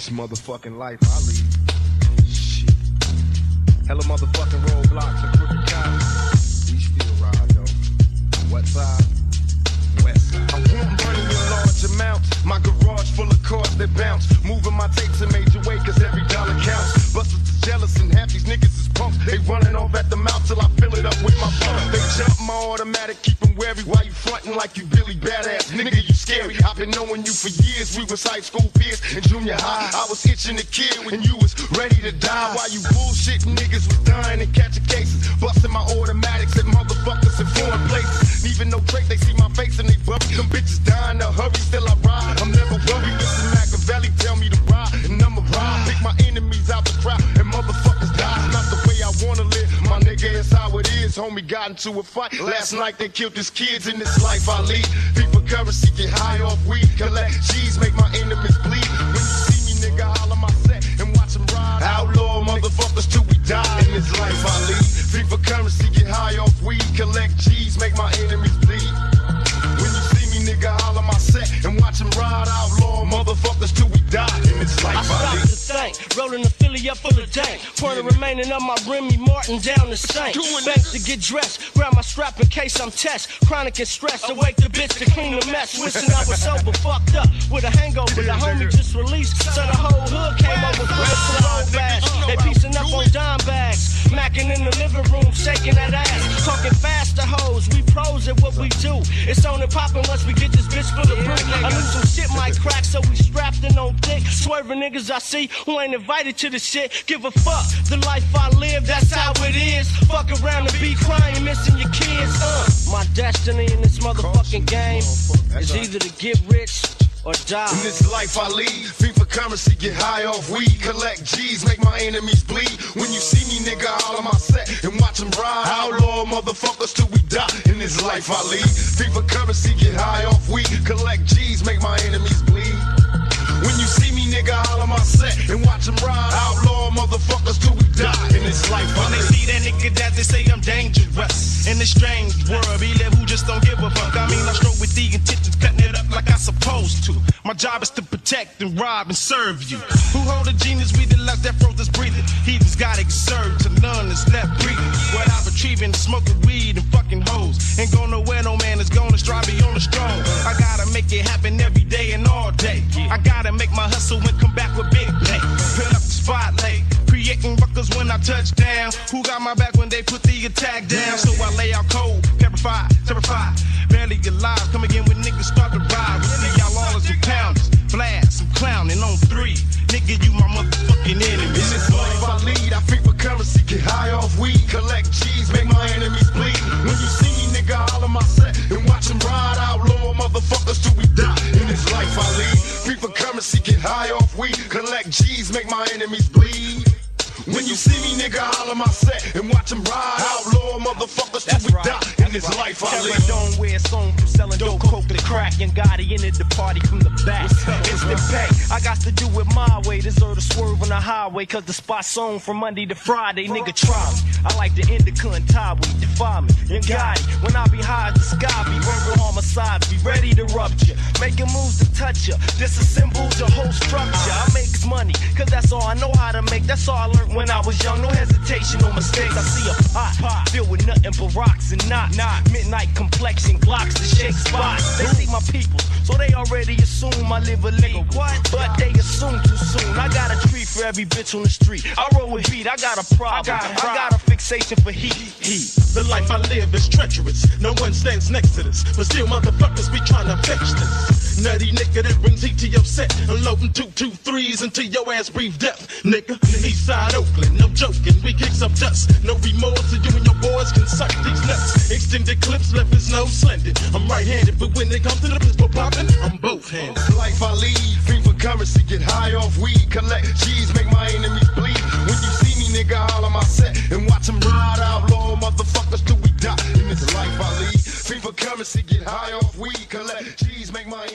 This motherfucking life I lead. Shit. Hella motherfucking roadblocks and crooked cops. Eastfield ride, though. West side. West side. I want money in large amounts. My garage full of cars that bounce. Moving my tapes a major way, cause every dollar counts. Busters is jealous and half these niggas is punks. They running off at the mouth till I fill it up with my pump. They jump my automatic, keep 'em wary while you frontin' like you Billy Badass. Been knowing you for years. We was high school peers in junior high. I was itching to kill when you was ready to die. While you bullshitting niggas was dying and catching cases. Busting my automatics at motherfuckers in foreign places. Leaving no trace, they see my face and they bury. Them bitches dying to hurry, still I ride. I'm never worried. Mr. Makaveli tell me to ride, and I'ma ride. Pick my enemies out the crowd, and motherfuckers die. Not the way I wanna live. My nigga, it's how it is. Homie got into a fight. Last night they killed his kids in this life I lead. People currency get high off weed. Collect G's, make my enemies bleed. When you see me, nigga, holler my set and watch them ride. Outlaw motherfuckers till we die in this life rolling a Philly up full of dank. Pouring the remaining of my Remy Martin down the sink. Bank to get dressed, grab my strap in case I'm test. Chronic and stress, awake the bitch to clean the mess. Wishing I was sober, fucked up with a hangover. The homie just released, so the whole hood came over for a parole bash. They piecing up on dime bags, macking in the living room, shaking that ass. Talking faster hoes, we pros at what we do. It's on and popping once we get this bitch full of brew. I knew some shit might crack, so Swerving niggas I see who ain't invited to the shit. Give a fuck, the life I live, that's how it is. Fuck around and be crying, missing your kids. Uh, my destiny in this motherfucking game is either to get rich or die. In this life I lead, FIFA currency get high off weed, collect G's, make my enemies bleed. When you see me, nigga, all on my set and watch them ride. Outlaw motherfuckers till we die. In this life I lead, FIFA currency get high off weed, collect G's, make my enemies bleed. When you see me, nigga, on my set and watch them ride. Outlaw motherfuckers till we die. In this life When they see that nigga that they say I'm dangerous. In this strange world, we live who just don't give a fuck. I mean, I stroke with the intentions, cutting it up like I supposed to. My job is to protect and rob and serve you. Who hold a genius? We the luck that froze us breathing. Heathens gotta get served to none that's left breathing. What I'm retrieving, smoking weed and fucking hoes. Ain't going nowhere, no man is gonna strive be on the strong. I gotta make it happen every I gotta make my hustle and come back with big pay. Fill up the spotlight. Creating ruckus when I touch down. Who got my back when they put the attack down? So I lay out cold, purified, terrified. Barely alive, come again when niggas start to ride. We see y'all all as some pounders. Blast, I'm clowning on three. Nigga, you my motherfucking enemy. For get high off weed, collect G's, make my enemies bleed. When you see me, nigga, on my set and watch them ride, outlaw motherfuckers till we right. die. In this life I lead. don't wear song from selling dope, coke to crack, and Gotti entered the party from the back. Instant pay, I got to do it my way. Deserve to swerve on the highway, cause the spot's on from Monday to Friday. Nigga, try me. I like to end the indica and highway, defy me. And Gotti, when I be high as the sky, be verbal homicides, be ready to rupture. Making moves to touch ya, disassemble your whole structure. I make money, cause that's all I know how to make. That's all I learned when I was young. No hesitation, no mistakes. I see a pot pot filled with nothing but rocks and knots. Midnight complexion, Glocks to shake spots. They see my people, so they already assume I live a legal. But they every bitch on the street. I roll with beat, I got a problem. I got, a fixation for heat. heat. The life I live is treacherous. No one stands next to this. But still, motherfuckers, we tryna fix this. Nutty nigga that brings heat to your set. Unloading two, two, threes until your ass breathe death. Nigga, Eastside Oakland, no joking. We kick some dust. No remorse, to you and your boys can suck these nuts. Extended clips left his nose slanted. I'm right handed, but when it comes to the pistol popping, I'm both handed. Life I lead, think for currency, get high off weed, collect cheese, make my enemies bleed. When you see me, nigga, on my set and watch them ride, out, low motherfuckers till we die. In this life I lead, think for currency, get high off weed, collect cheese, make my.